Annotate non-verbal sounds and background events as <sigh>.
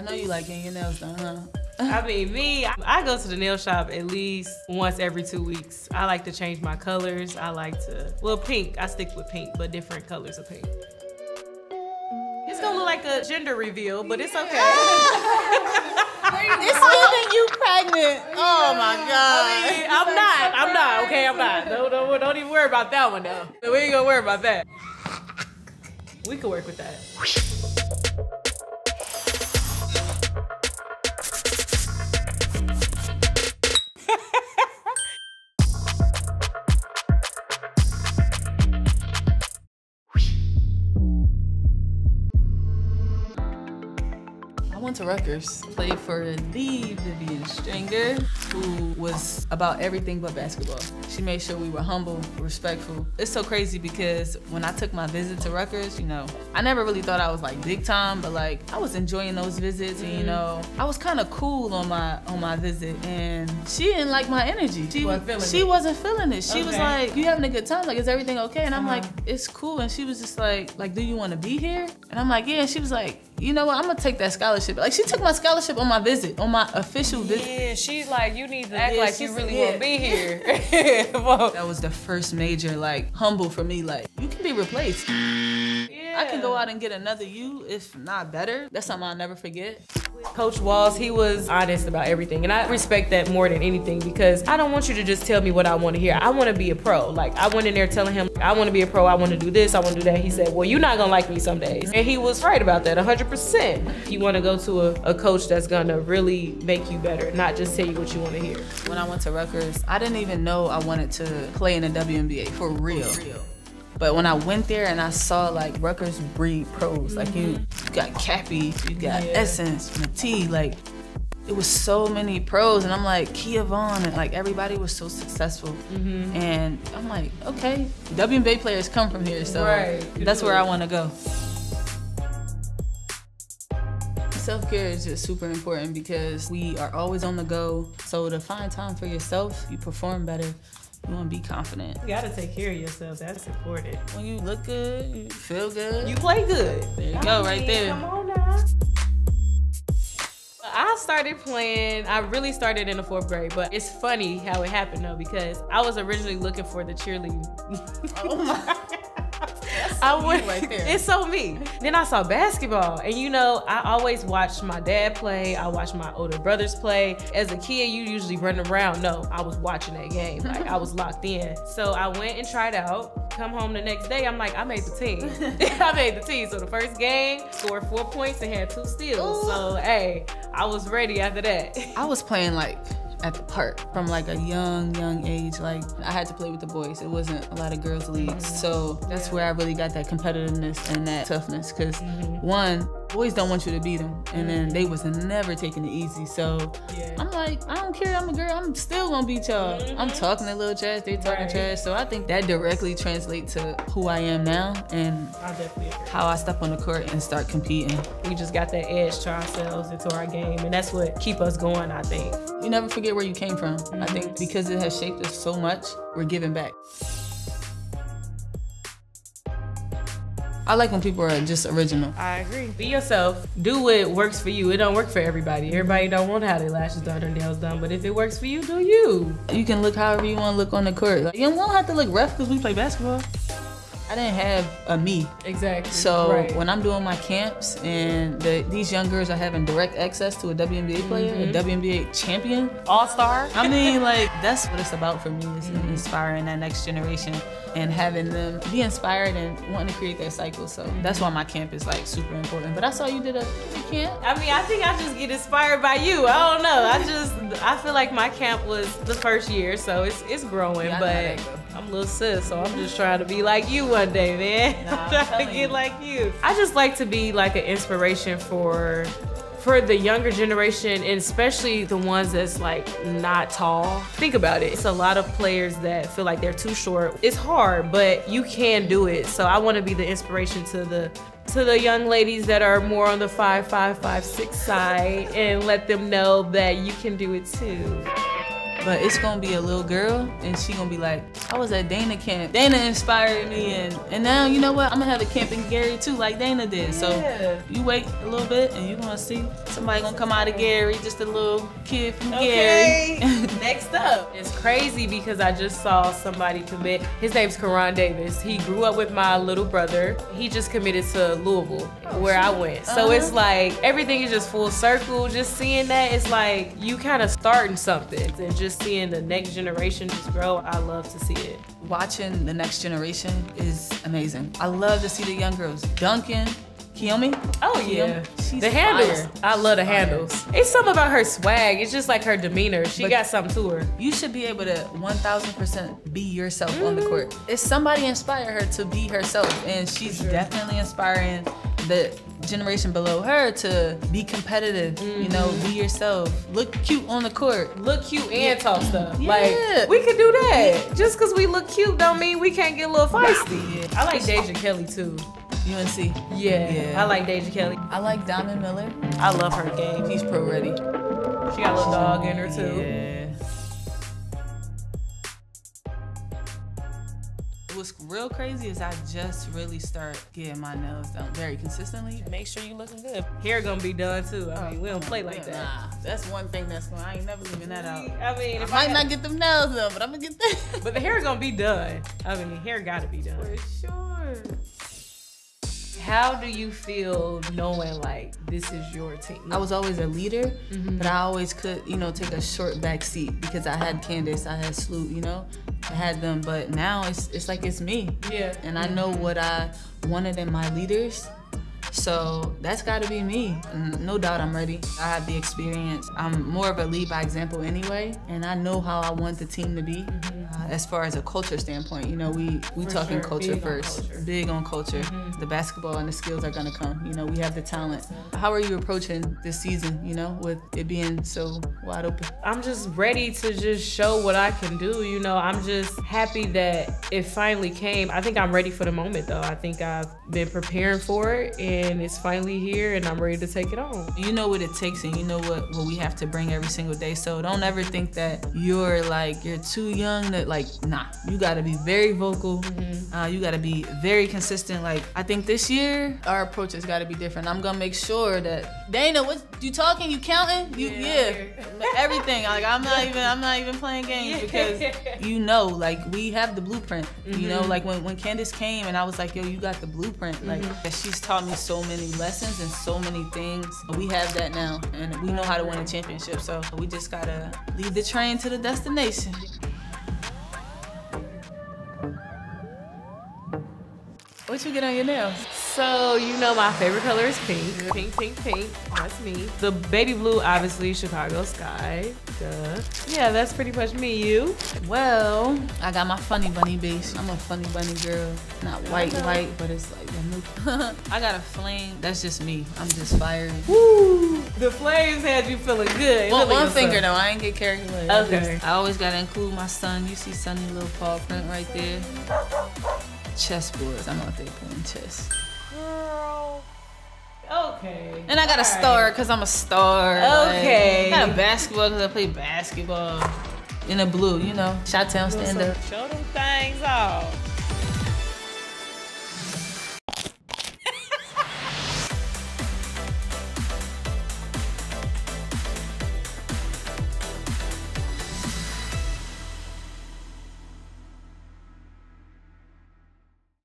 I know you like getting your nails done, huh? I mean, me, I go to the nail shop at least once every two weeks. I like to change my colors. I like to, well, pink. I stick with pink, but different colors of pink. It's gonna look like a gender reveal, but it's okay. <laughs> it's leaving you pregnant. Oh my god. I mean, I'm not. I'm not. Okay, I'm not. Don't, don't, don't even worry about that one though. We ain't gonna worry about that. We could work with that. To Rutgers, played for the Vivian Stringer, who was about everything but basketball. She made sure we were humble, respectful. It's so crazy because when I took my visit to Rutgers, you know, I never really thought I was like big time, but like I was enjoying those visits, and you know, I was kind of cool on my on my visit, and she didn't like my energy. She Wasn't feeling she it. wasn't feeling it. She was like, "You having a good time? Like, is everything okay?" And I'm Uh-huh. like, "It's cool." And she was just like, "Like, do you want to be here?" And I'm like, "Yeah." And she was like, "You know what? I'm gonna take that scholarship." Like, she took my scholarship on my visit, on my official visit. Yeah, she's like, you need to act Yeah, like you really yeah. want to be <laughs> here. <laughs> That was the first major like humble for me. Like, you can be replaced. I can go out and get another you, if not better. That's something I'll never forget. Coach Walz, he was honest about everything. And I respect that more than anything because I don't want you to just tell me what I want to hear. I want to be a pro. Like, I went in there telling him, I want to be a pro. I want to do this. I want to do that. He said, Well, you're not going to like me some days. And he was right about that 100%. You want to go to a, a coach that's going to really make you better, not just tell you what you want to hear. When I went to Rutgers, I didn't even know I wanted to play in the WNBA for real. But when I went there and I saw like Rutgers breed pros, like you, you got Cappie, you got Yeah. Essence, Matee, like it was so many pros, and I'm like Kia Vaughn, and like everybody was so successful, mm-hmm. and I'm like, okay, WNBA players come from here, so Right. that's where I want to go. Self care is just super important because we are always on the go. So to find time for yourself, you perform better. You want to be confident. You got to take care of yourself. That's important. When you look good, you feel good. You play good. There you go, right there. Come on now. I started playing, I really started in the fourth grade, but it's funny how it happened though, because I was originally looking for the cheerleading. Oh my. <laughs> I went, right there. It's so me. Then I saw basketball, and you know, I always watched my dad play. I watched my older brothers play. As a kid, you usually run around. No, I was watching that game. Like I was locked in. So I went and tried out. Come home the next day, I'm like, I made the team. <laughs> <laughs> I made the team. So the first game, scored four points and had two steals. So hey, I was ready after that. I was playing like at the park from like a young, young age. Like I had to play with the boys. It wasn't a lot of girls leagues. Mm-hmm. So that's where I really got that competitiveness and that toughness. because mm-hmm. one, boys don't want you to beat them. And then mm. they was never taking it easy. So Yeah. I'm like, I don't care. I'm a girl. I'm still gonna beat y'all. I'm mm-hmm. talking a little trash. They talking Right. trash. So I think that directly translates to who I am now and I how I step on the court and start competing. We just got that edge to ourselves into our game, and that's what keep us going. I think. You never forget where you came from. I think mm-hmm. because it has shaped us so much, we're giving back. I like when people are just original. I agree. Be yourself. Do what works for you. It don't work for everybody. Everybody don't want to have their lashes done or nails done, but if it works for you, do you. You can look however you want to look on the court. Like, you don't have to look rough because we play basketball. I didn't have a me. Exactly. So right. when I'm doing my camps and the, these young girls are having direct access to a WNBA player, a mm-hmm. WNBA champion, all star. I mean, <laughs> like that's what it's about for me is mm-hmm. inspiring that next generation and having them be inspired and wanting to create that cycle. So mm-hmm. that's why my camp is like super important. But I saw you did a camp. I mean, I think I just get inspired by you. I don't know. I just I feel like my camp was the first year, so it's it's growing. Yeah, I know how but. I'm little sis, so I'm just trying to be like you one day, man. Nah, I'm <laughs> trying to get you. like you. I just like to be like an inspiration for for the younger generation and especially the ones that's like not tall. Think about it. It's a lot of players that feel like they're too short. It's hard, but you can do it. So I want to be the inspiration to the to the young ladies that are more on the five, five, five, six side and let them know that you can do it too. But it's gonna be a little girl, and she gonna be like, I was at Dana camp. Dana inspired me, and and now you know what? I'm gonna have a camp in Gary too, like Dana did. So Yeah. you wait a little bit, and you gonna see somebody gonna come out of Gary, just a little kid from Okay. Gary. <laughs> <laughs> Next up. It's crazy because I just saw somebody commit. His name's Karan Davis. He grew up with my little brother. He just committed to Louisville, where I went. So Uh-huh. it's like everything is just full circle. Just seeing that, it's like you kind of starting something. And just seeing the next generation just grow, I love to see it. Watching the next generation is amazing. I love to see the young girls. Duncan, Kiyomi. Oh Kiyomi, yeah, she's the handles. fire. I love the Fire. handles. It's something about her swag. It's just like her demeanor. She But- got something to her. You should be able to 1000% be yourself on the court. Mm. If somebody inspire her to be herself, and she's sure. definitely inspiring the generation below her to be competitive, you know, Mm-hmm. be yourself, look cute on the court. look cute and talk stuff. Yeah. Like we can do that. Just cause we look cute don't mean we can't get a little feisty. Yeah. I like Deja Kelly too. UNC. Yeah, Yeah. I like Deja Kelly. I like Diamond Miller. I love her game. He's pro ready. She got a little dog in her too. What's real crazy is I just really start getting my nails done very consistently. Make sure you looking good. Hair gonna be done too. I mean, we don't play like that. Nah, that's one thing that's going. I ain't never leaving that out. I mean, I might had- not get them nails done, but I'm gonna get that. but the hair gonna be done. I mean, hair gotta be done. For sure. How do you feel knowing like this is your team? I was always a leader, Mm-hmm. but I always could, you know, take a short back seat because I had Candace, I had Sloot, you know, I had them. But now it's it's like it's me, yeah. and I know what I wanted in my leaders. So that's got to be me. Mm-hmm. No doubt I'm ready. I have the experience. I'm more of a lead by example anyway, and I know how I want the team to be. Mm-hmm. Uh, as far as a culture standpoint, you know, we we For talking sure. culture Big first. culture. Big on culture. Mm-hmm. The basketball and the skills are gonna come. You know, we have the talent. How are you approaching this season? You know, with it being so wide open. I'm just ready to just show what I can do. You know, I'm just happy that it finally came. I think I'm ready for the moment though. I think I've been preparing for it and it's finally here and I'm ready to take it on. You know what it takes and you know what, what we have to bring every single day. So don't ever think that you're like you're too young to like nah. You gotta be very vocal. Uh, you gotta be very consistent. Like I think this year our approach has gotta be different. I'm gonna make sure that Dana, what you talking? You counting? You Yeah, yeah. Everything. Like I'm not even I'm not even playing games because you know, like we have the blueprint. You know, mm-hmm. like when, when Candace came and I was like, yo, you got the blueprint. Like mm-hmm. she's taught me so many lessons and so many things. We have that now and we know how to win a championship. So we just gotta lead the train to the destination. What you get on your nails? So you know my favorite color is pink. Pink, pink, pink. That's me. The baby blue, obviously Chicago sky. Duh. Yeah, that's pretty much me. You? Well, I got my funny bunny base. I'm a funny bunny girl. Not white, white, but it's like a new. <laughs> I got a flame. That's just me. I'm just fiery. Woo! The flames had you feeling good. One, Feeling one yourself. finger though, I ain't get carried away. Okay. I always gotta include my son. You see Sonny little paw print right there. Chessboards. I'm out there playing chess. Okay. And I got a All star right. because I'm a star. Okay. Like, I got a basketball because I play basketball. In the blue, you know. Shot town stand up. Show them things off.